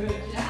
Good job.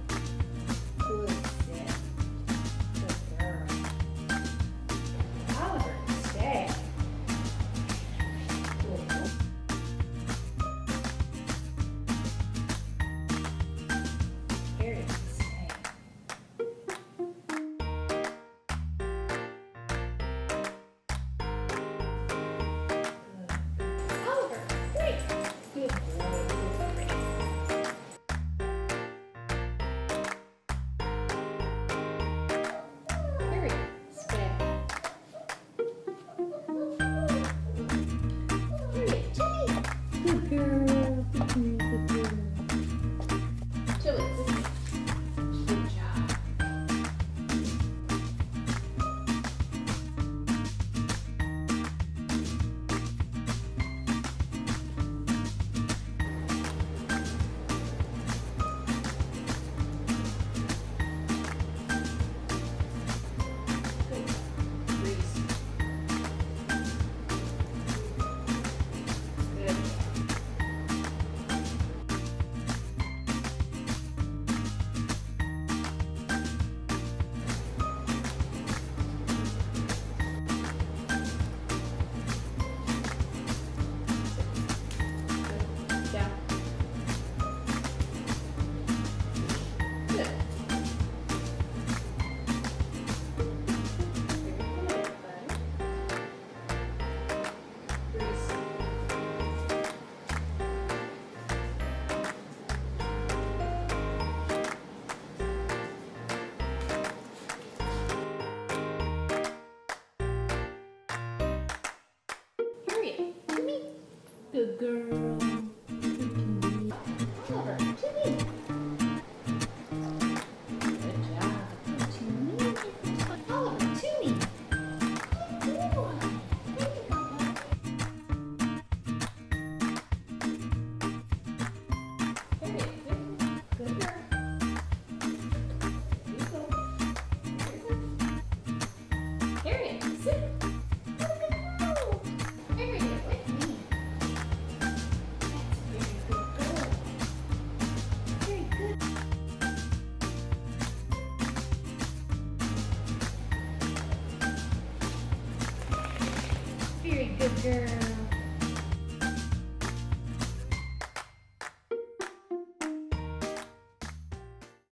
Girl. Girl.